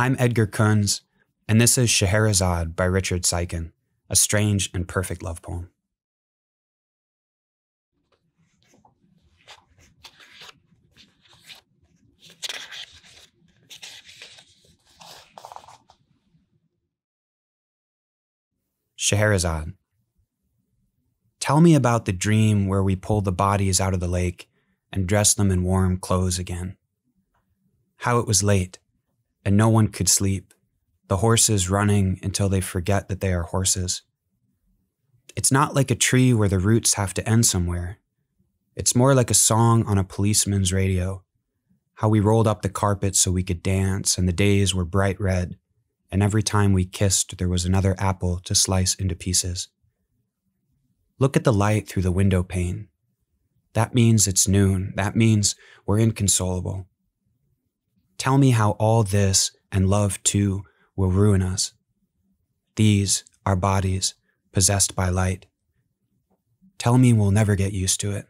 I'm Edgar Kunz, and this is Scheherazade by Richard Siken, a strange and perfect love poem. Scheherazade. Tell me about the dream where we pulled the bodies out of the lake and dressed them in warm clothes again. How it was late, and no one could sleep, the horses running until they forget that they are horses. It's not like a tree where the roots have to end somewhere. It's more like a song on a policeman's radio. How we rolled up the carpet so we could dance, and the days were bright red, and every time we kissed, there was another apple to slice into pieces. Look at the light through the window pane. That means it's noon. That means we're inconsolable. Tell me how all this and love too will ruin us. These are bodies possessed by light. Tell me we'll never get used to it.